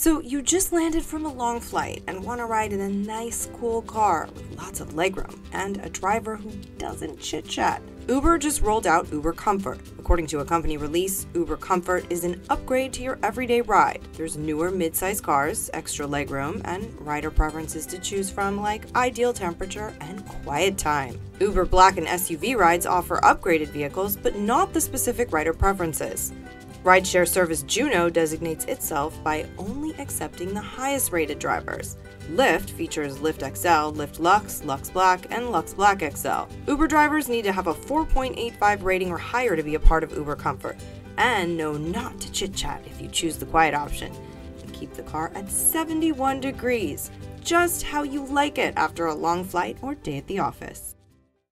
So, you just landed from a long flight and want to ride in a nice, cool car with lots of legroom and a driver who doesn't chit chat. Uber just rolled out Uber Comfort. According to a company release, Uber Comfort is an upgrade to your everyday ride. There's newer mid-size cars, extra legroom, and rider preferences to choose from like ideal temperature and quiet time. Uber Black and SUV rides offer upgraded vehicles, but not the specific rider preferences. Rideshare service Juno designates itself by only accepting the highest rated drivers. Lyft features Lyft XL, Lyft Lux, Lux Black, and Lux Black XL. Uber drivers need to have a 4.85 rating or higher to be a part of Uber Comfort, and know not to chit chat if you choose the quiet option. And keep the car at 71 degrees, just how you like it after a long flight or day at the office.